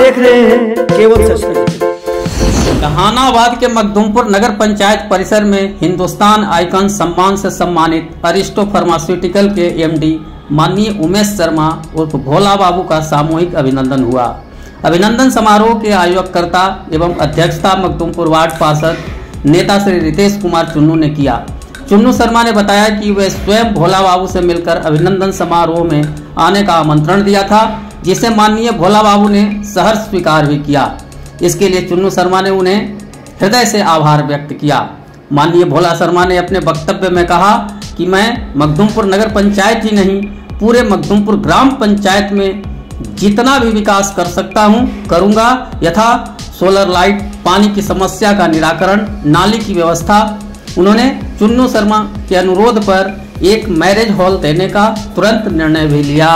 देख रहे हैं, केवल सच जहानाबाद के मखदूमपुर नगर पंचायत परिसर में हिंदुस्तान आइकन सम्मान से सम्मानित अरिस्टो फार्मास्यूटिकल के एमडी माननीय उमेश शर्मा उर्फ़ भोला बाबू का सामूहिक अभिनंदन हुआ। अभिनंदन समारोह के आयोजकर्ता एवं अध्यक्षता मखदूमपुर वार्ड पार्षद नेता श्री रितेश कुमार चुन्नू ने किया। चुन्नू शर्मा ने बताया कि वे स्वयं भोला बाबू से मिलकर अभिनंदन समारोह में आने का आमंत्रण दिया था। जिसे माननीय भोला बाबू ने सहर्ष स्वीकार भी किया। इसके लिए चुन्नू शर्मा ने उन्हें हृदय से आभार व्यक्त किया। माननीय भोला शर्मा ने अपने वक्तव्य में कहा कि मैं मखदूमपुर नगर पंचायत ही नहीं, पूरे मखदूमपुर ग्राम पंचायत में जितना भी विकास कर सकता हूँ, करूँगा। यथा सोलर लाइट, पानी की समस्या का निराकरण, नाली की व्यवस्था। उन्होंने चुन्नू शर्मा के अनुरोध पर एक मैरिज हॉल देने का तुरंत निर्णय भी लिया।